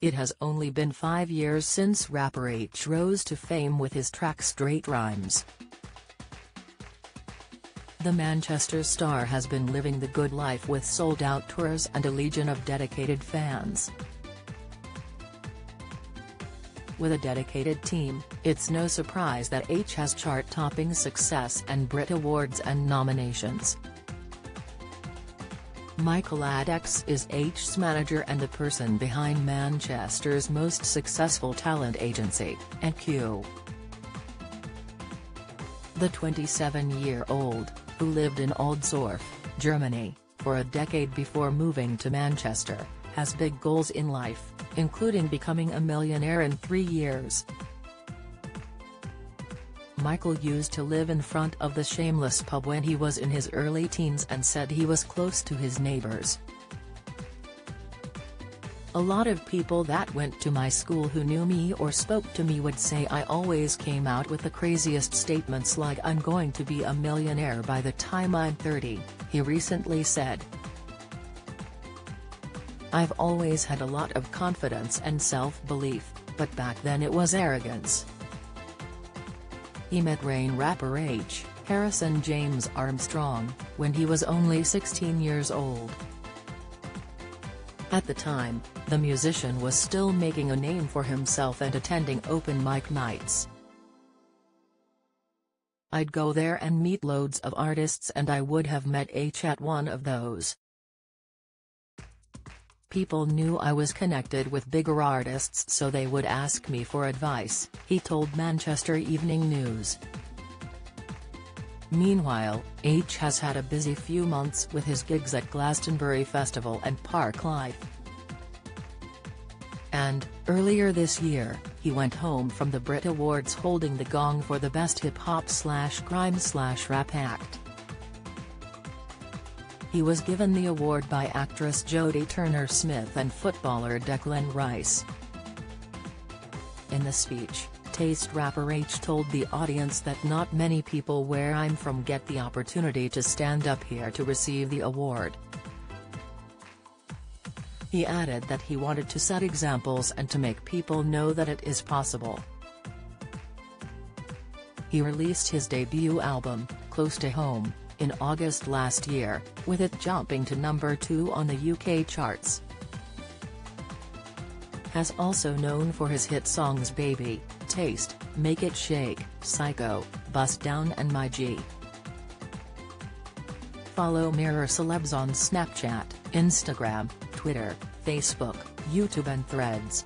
It has only been five years since rapper Aitch rose to fame with his track Straight Rhymes. The Manchester star has been living the good life with sold-out tours and a legion of dedicated fans. With a dedicated team, it's no surprise that Aitch has chart-topping success and Brit Awards and nominations. Michael Addex is Aitch's manager and the person behind Manchester's most successful talent agency, NQ. The 27-year-old, who lived in Oldesloe, Germany, for a decade before moving to Manchester, has big goals in life, including becoming a millionaire in three years. Michael used to live in front of the Shameless pub when he was in his early teens and said he was close to his neighbors. A lot of people that went to my school who knew me or spoke to me would say I always came out with the craziest statements like I'm going to be a millionaire by the time I'm 30, he recently said. I've always had a lot of confidence and self-belief, but back then it was arrogance. He met Rain rapper Aitch, Harrison James Armstrong, when he was only 16 years old. At the time, the musician was still making a name for himself and attending open mic nights. I'd go there and meet loads of artists and I would have met Aitch at one of those. People knew I was connected with bigger artists so they would ask me for advice, he told Manchester Evening News. Meanwhile, Aitch has had a busy few months with his gigs at Glastonbury Festival and Parklife. And, earlier this year, he went home from the Brit Awards holding the gong for the Best Hip Hop slash Crime slash Rap Act. He was given the award by actress Jodie Turner-Smith and footballer Declan Rice. In the speech, Taste rapper Aitch told the audience that not many people where I'm from get the opportunity to stand up here to receive the award. He added that he wanted to set examples and to make people know that it is possible. He released his debut album, Close to Home, in August last year, with it jumping to number 2 on the UK charts. Has also known for his hit songs Baby, Taste, Make It Shake, Psycho, Bust Down and My G. Follow Mirror Celebs on Snapchat, Instagram, Twitter, Facebook, YouTube and Threads.